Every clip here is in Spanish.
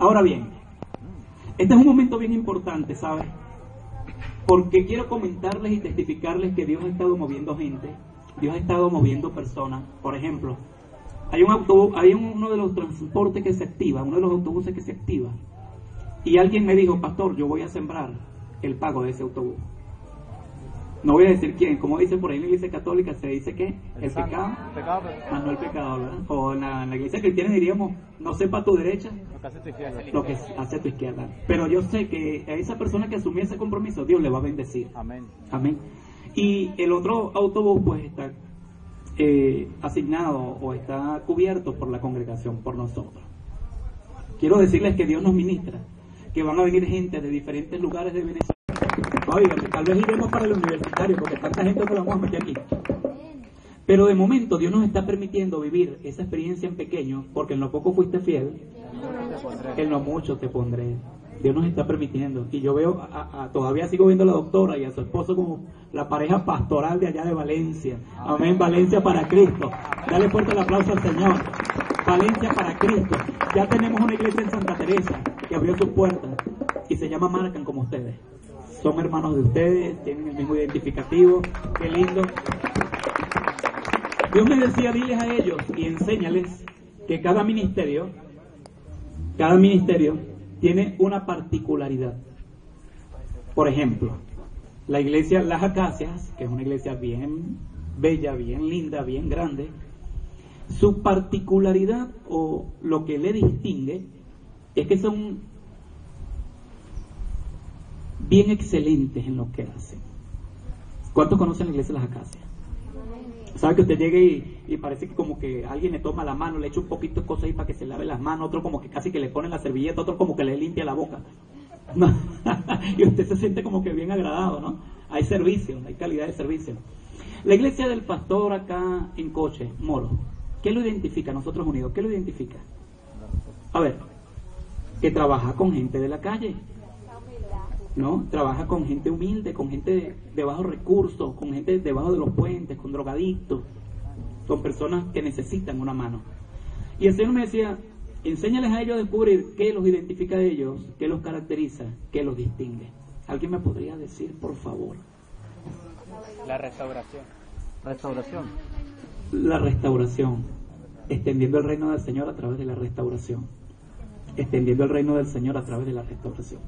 Ahora bien, este es un momento bien importante, ¿sabes? Porque quiero comentarles y testificarles que Dios ha estado moviendo gente, Dios ha estado moviendo personas. Por ejemplo, hay un autobús, hay uno de los transportes que se activa, uno de los autobuses que se activa. Y alguien me dijo, pastor, yo voy a sembrar el pago de ese autobús. No voy a decir quién, como dice por ahí en la iglesia católica, se dice que el, pecado, pecado no el pecado, ¿verdad? O en la, en la iglesia cristiana diríamos, no sepa tu derecha, lo que hace tu izquierda. lo que hace tu izquierda. Pero yo sé que a esa persona que asumió ese compromiso, Dios le va a bendecir. Amén. Amén. Y el otro autobús pues está eh, asignado o está cubierto por la congregación, por nosotros. Quiero decirles que Dios nos ministra, que van a venir gente de diferentes lugares de Venezuela. Oigan, tal vez iremos para el universitario, porque tanta gente no la vamos a meter aquí. Pero de momento Dios nos está permitiendo vivir esa experiencia en pequeño, porque en lo poco fuiste fiel, en lo mucho te pondré. Dios nos está permitiendo. Y yo veo, a- todavía sigo viendo a la doctora y a su esposo como la pareja pastoral de allá de Valencia. Amén, Valencia para Cristo. Dale fuerte el aplauso al Señor. Valencia para Cristo. Ya tenemos una iglesia en Santa Teresa que abrió sus puertas y se llama Marcan como ustedes. Son hermanos de ustedes, tienen el mismo identificativo. Qué lindo. Dios me decía, diles a ellos y enséñales que cada ministerio, cada ministerio tiene una particularidad. Por ejemplo, la iglesia Las Acacias, que es una iglesia bien bella, bien linda, bien grande, su particularidad o lo que le distingue es que son bien excelentes en lo que hacen. ¿Cuántos conocen la iglesia Las Acacias? ¿Sabe que usted llegue y, y parece que como que alguien le toma la mano, le echa un poquito de cosas ahí para que se lave las manos, otro como que casi que le pone la servilleta, otro como que le limpia la boca? No. y usted se siente como que bien agradado, ¿no? Hay servicio, hay calidad de servicio. La iglesia del pastor acá en Coche, Moro, ¿qué lo identifica? Nosotros unidos, ¿qué lo identifica? A ver, que trabaja con gente de la calle, ¿no? Trabaja con gente humilde, con gente de, de bajos recursos, con gente debajo de los puentes, con drogadictos, con personas que necesitan una mano. Y el Señor me decía, enséñales a ellos a descubrir qué los identifica a ellos, qué los caracteriza, qué los distingue. ¿Alguien me podría decir, por favor? La restauración. Restauración. La restauración, extendiendo el reino del Señor a través de la restauración. Extendiendo el reino del Señor a través de la restauración.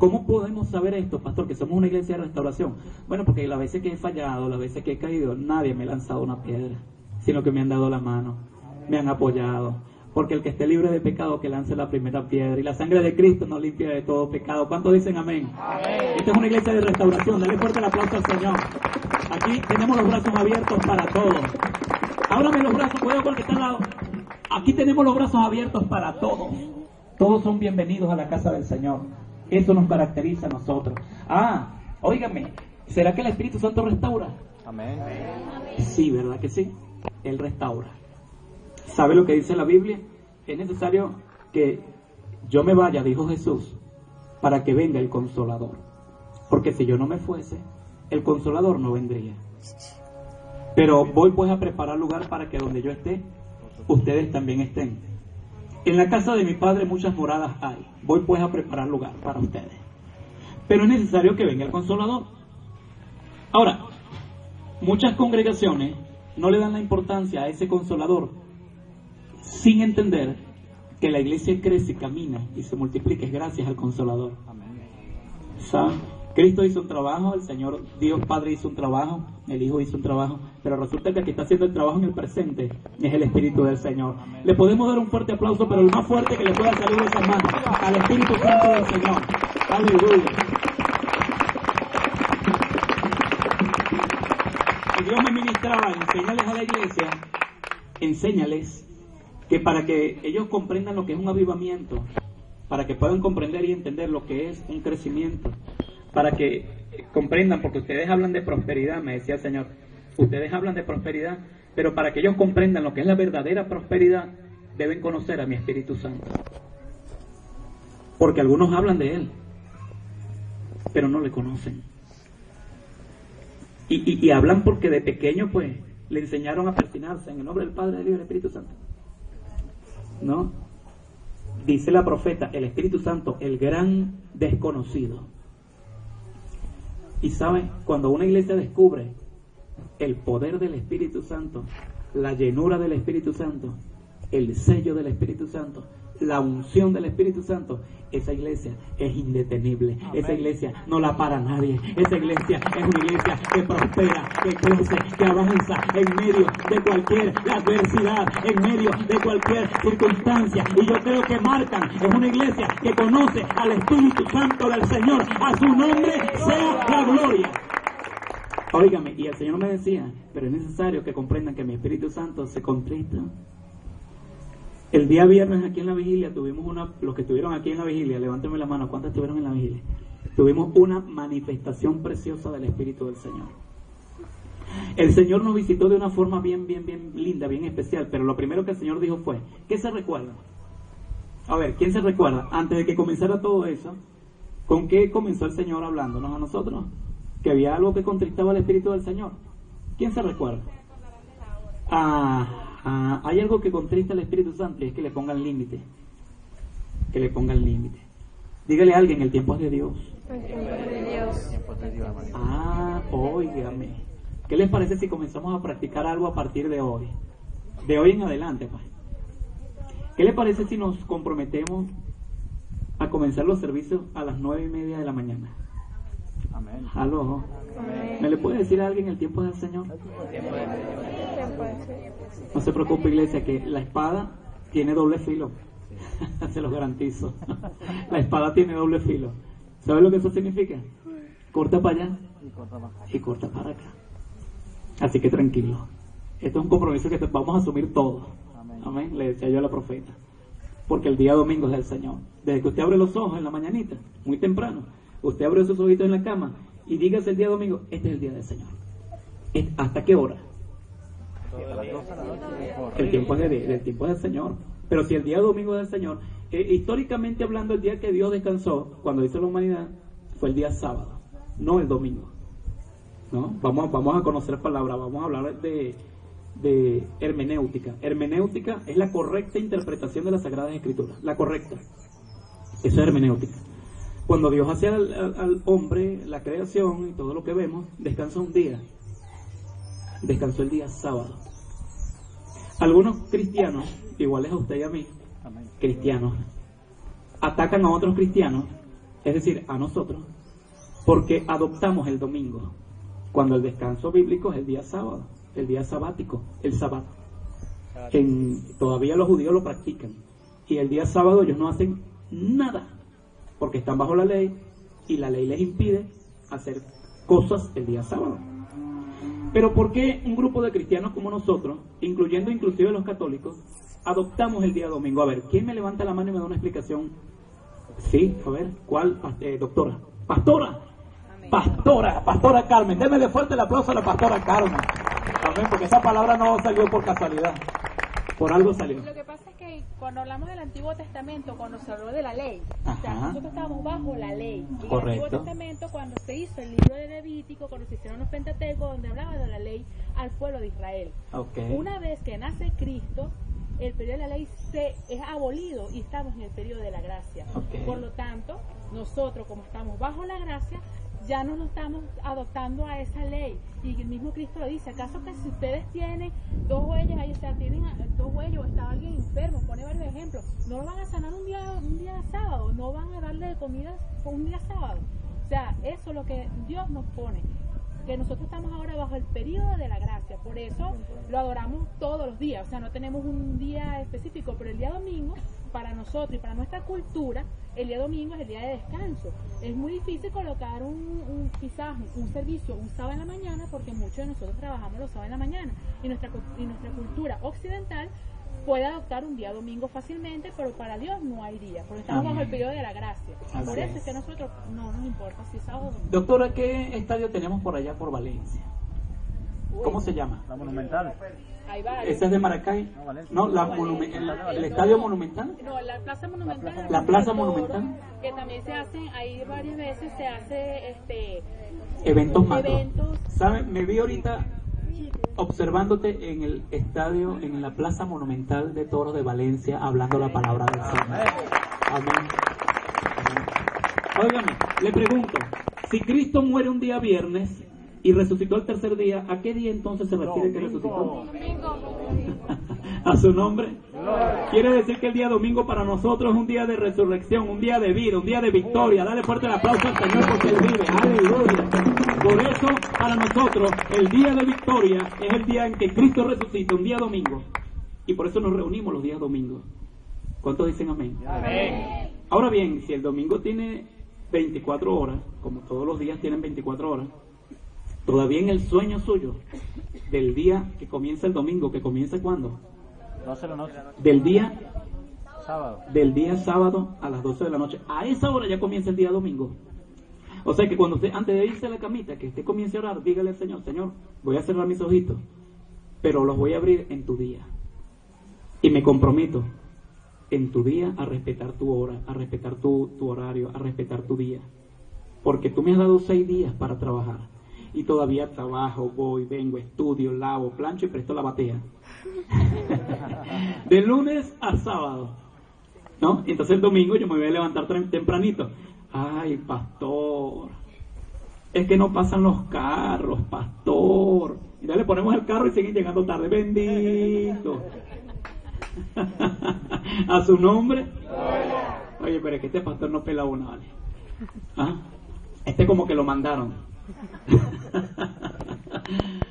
¿Cómo podemos saber esto, pastor, que somos una iglesia de restauración? Bueno, porque las veces que he fallado, las veces que he caído, nadie me ha lanzado una piedra, sino que me han dado la mano, me han apoyado. Porque el que esté libre de pecado, que lance la primera piedra. Y la sangre de Cristo nos limpia de todo pecado. ¿Cuántos dicen amén? Esta es una iglesia de restauración. Dale fuerte el aplauso al Señor. Aquí tenemos los brazos abiertos para todos. Ábrame los brazos, puedo porque está al lado. Aquí tenemos los brazos abiertos para todos. Todos son bienvenidos a la casa del Señor. Eso nos caracteriza a nosotros. Ah, óigame, ¿será que el Espíritu Santo restaura? Amén. Sí, ¿verdad que sí? Él restaura. ¿Sabe lo que dice la Biblia? Es necesario que yo me vaya, dijo Jesús, para que venga el consolador. Porque si yo no me fuese, el consolador no vendría. Pero voy pues a preparar lugar para que donde yo esté, ustedes también estén. En la casa de mi padre muchas moradas hay. Voy pues a preparar lugar para ustedes. Pero es necesario que venga el consolador. Ahora, muchas congregaciones no le dan la importancia a ese consolador sin entender que la iglesia crece, camina y se multiplica es gracias al consolador. ¿Saben? Cristo hizo un trabajo, el Señor Dios Padre hizo un trabajo, el Hijo hizo un trabajo, pero resulta que el que está haciendo el trabajo en el presente es el Espíritu del Señor. Le podemos dar un fuerte aplauso, pero el más fuerte que le pueda salir de esa mano, al Espíritu Santo del Señor. Aleluya. Y Dios me ministraba, enséñales a la iglesia, enséñales que para que ellos comprendan lo que es un avivamiento, para que puedan comprender y entender lo que es un crecimiento, para que comprendan, porque ustedes hablan de prosperidad, me decía el Señor, ustedes hablan de prosperidad, pero para que ellos comprendan lo que es la verdadera prosperidad, deben conocer a mi Espíritu Santo. Porque algunos hablan de Él, pero no le conocen. Y hablan porque de pequeño, pues, le enseñaron a persinarse en el nombre del Padre, del Hijo y del Espíritu Santo. ¿No? Dice la profeta, el Espíritu Santo, el gran desconocido. Y sabe, cuando una iglesia descubre el poder del Espíritu Santo, la llenura del Espíritu Santo, el sello del Espíritu Santo, la unción del Espíritu Santo, esa iglesia es indetenible. Esa iglesia no la para nadie. Esa iglesia es una iglesia que prospera, que crece, que avanza en medio de cualquier adversidad, en medio de cualquier circunstancia. Y yo creo que marcan es una iglesia que conoce al Espíritu Santo del Señor. A su nombre sea la gloria. Óigame, y el Señor me decía, pero es necesario que comprendan que mi Espíritu Santo se contrista el día viernes aquí en la vigilia tuvimos una, los que estuvieron aquí en la vigilia, levánteme la mano, ¿cuántos estuvieron en la vigilia? Tuvimos una manifestación preciosa del Espíritu del Señor. El Señor nos visitó de una forma bien, bien, bien linda, bien especial, pero lo primero que el Señor dijo fue, ¿qué se recuerda? A ver, ¿quién se recuerda? Antes de que comenzara todo eso, ¿con qué comenzó el Señor hablándonos a nosotros? Que había algo que contristaba al Espíritu del Señor. ¿Quién se recuerda? Ah, Ah, hay algo que contrista al Espíritu Santo y es que le pongan límite. Que le pongan límite. Dígale a alguien, el tiempo es de Dios. Ah, óigame. ¿Qué les parece si comenzamos a practicar algo a partir de hoy? De hoy en adelante, pues. ¿Qué les parece si nos comprometemos a comenzar los servicios a las nueve y media de la mañana? Amén. Aló. ¿Me le puede decir a alguien el tiempo del Señor? No se preocupe, iglesia, que la espada tiene doble filo. se los garantizo. la espada tiene doble filo. ¿Sabe lo que eso significa? Corta para allá y corta para acá. Así que tranquilo. Esto es un compromiso que vamos a asumir todos. Amén. Le decía yo a la profeta. Porque el día domingo es del Señor. Desde que usted abre los ojos en la mañanita, muy temprano, usted abre sus ojitos en la cama y dígase el día domingo, este es el día del Señor. ¿Hasta qué hora? El tiempo es del tiempo del Señor. Pero si el día domingo es del Señor, eh, históricamente hablando, el día que Dios descansó, cuando hizo la humanidad, fue el día sábado, no el domingo. ¿No? Vamos, vamos a conocer palabras, vamos a hablar de, de hermenéutica. Hermenéutica es la correcta interpretación de las Sagradas Escrituras, la correcta. Eso es hermenéutica. Cuando Dios hace al, hombre la creación y todo lo que vemos, descansa un día. Descansó el día sábado. Algunos cristianos, iguales a usted y a mí, cristianos, atacan a otros cristianos, es decir, a nosotros, porque adoptamos el domingo, cuando el descanso bíblico es el día sábado, el día sabático, el sábado. todavía los judíos lo practican. Y el día sábado ellos no hacen nada porque están bajo la ley y la ley les impide hacer cosas el día sábado. Pero ¿por qué un grupo de cristianos como nosotros, incluyendo inclusive los católicos, adoptamos el día domingo? A ver, ¿quién me levanta la mano y me da una explicación? Sí, a ver, ¿cuál? Eh, doctora. Pastora. Pastora, Pastora Carmen. Démele fuerte el aplauso a la Pastora Carmen. Amén, porque esa palabra no salió por casualidad. Por algo salió cuando hablamos del Antiguo Testamento, cuando se habló de la ley, o sea, nosotros estábamos bajo la ley. En el Antiguo Testamento, cuando se hizo el libro de Levítico, cuando se hicieron los Pentateucos, donde hablaba de la ley al pueblo de Israel. Una vez que nace Cristo, el periodo de la ley se es abolido y estamos en el periodo de la gracia. Por lo tanto, nosotros como estamos bajo la gracia, ya no nos estamos adoptando a esa ley. Y el mismo Cristo lo dice, ¿acaso que si ustedes tienen dos huellas ahí, o sea, tienen dos huellas o está alguien enfermo, pone varios ejemplos, no lo van a sanar un día, un día sábado, no van a darle comida un día sábado. O sea, eso es lo que Dios nos pone que nosotros estamos ahora bajo el periodo de la gracia, por eso lo adoramos todos los días, o sea, no tenemos un día específico, pero el día domingo, para nosotros y para nuestra cultura, el día domingo es el día de descanso. Es muy difícil colocar un, quizás un servicio un sábado en la mañana porque muchos de nosotros trabajamos los sábados en la mañana. Y nuestra, y nuestra cultura occidental puede adoptar un día domingo fácilmente, pero para Dios no hay día, porque estamos bajo el periodo de la gracia. por eso es. que a nosotros no nos importa si es sábado o domingo. Doctora, ¿qué estadio tenemos por allá por Valencia? ¿Cómo se llama? La Monumental. ¿Ese es de Maracay? No, la el, Estadio Monumental. No, la Plaza Monumental. La Plaza Monumental. Que también se hacen, ahí varias veces se hace este eventos Eventos. ¿Sabes? Me vi ahorita observándote en el estadio, en la Plaza Monumental de Toros de Valencia, hablando la palabra del Señor. Amén. Óigame, le pregunto, si Cristo muere un día viernes y resucitó el tercer día, ¿a qué día entonces se refiere que resucitó? a su nombre. Quiere decir que el día domingo para nosotros es un día de resurrección, un día de vida, un día de victoria. Dale fuerte el aplauso al Señor porque Él vive. Aleluya. Por eso, para nosotros, el día de victoria es el día en que Cristo resucita, un día domingo. Y por eso nos reunimos los días domingos. ¿Cuántos dicen amén? amén? Ahora bien, si el domingo tiene 24 horas, como todos los días tienen 24 horas, todavía en el sueño suyo del día que comienza el domingo, que comienza cuando? 12 de la noche. Del día sábado. Del día sábado a las 12 de la noche. A esa hora ya comienza el día domingo. O sea que cuando usted, antes de irse a la camita, que usted comience a orar, dígale al Señor, Señor, voy a cerrar mis ojitos, pero los voy a abrir en tu día. Y me comprometo en tu día a respetar tu hora, a respetar tu, tu horario, a respetar tu día. Porque tú me has dado seis días para trabajar. Y todavía trabajo, voy, vengo, estudio, lavo, plancho y presto la batea. De lunes a sábado. ¿No? Entonces el domingo yo me voy a levantar tempranito. Ay, pastor. Es que no pasan los carros, pastor. Y ya le ponemos el carro y siguen llegando tarde. Bendito. a su nombre. Oye, pero es que este pastor no pela una, ¿vale? ¿Ah? Este como que lo mandaron.